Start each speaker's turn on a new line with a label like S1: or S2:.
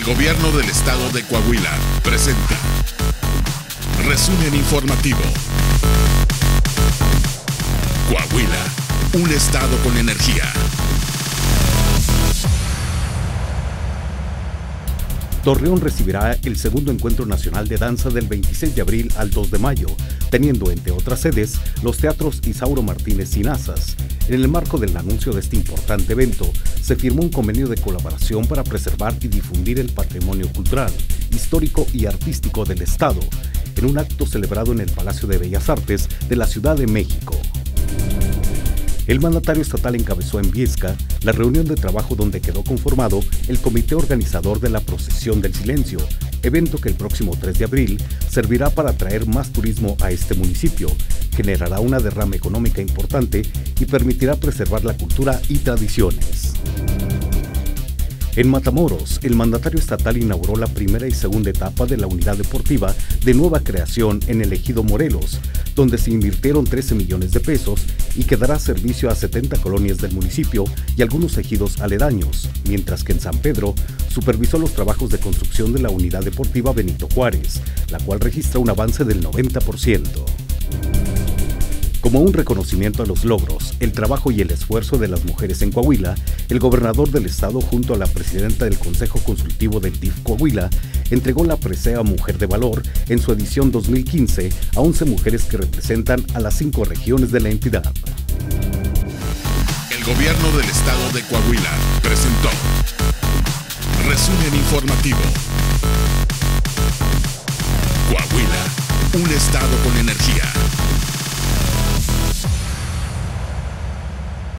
S1: El gobierno del estado de Coahuila presenta Resumen informativo. Coahuila, un estado con energía.
S2: Torreón recibirá el segundo encuentro nacional de danza del 26 de abril al 2 de mayo, teniendo entre otras sedes los teatros Isauro Martínez y Nazas. En el marco del anuncio de este importante evento, se firmó un convenio de colaboración para preservar y difundir el patrimonio cultural, histórico y artístico del Estado, en un acto celebrado en el Palacio de Bellas Artes de la Ciudad de México. El mandatario estatal encabezó en Viesca la reunión de trabajo donde quedó conformado el comité organizador de la Procesión del Silencio, evento que el próximo 3 de abril servirá para atraer más turismo a este municipio, generará una derrama económica importante y permitirá preservar la cultura y tradiciones. En Matamoros, el mandatario estatal inauguró la primera y segunda etapa de la unidad deportiva de nueva creación en el ejido Morelos, donde se invirtieron 13 millones de pesos y que dará servicio a 70 colonias del municipio y algunos ejidos aledaños, mientras que en San Pedro supervisó los trabajos de construcción de la unidad deportiva Benito Juárez, la cual registra un avance del 90%. Como un reconocimiento a los logros, el trabajo y el esfuerzo de las mujeres en Coahuila, el gobernador del estado junto a la presidenta del Consejo Consultivo del DIF Coahuila entregó la presea Mujer de Valor en su edición 2015 a 11 mujeres que representan a las cinco regiones de la entidad.
S1: El gobierno del estado de Coahuila presentó Resumen informativo. Coahuila, un estado con energía.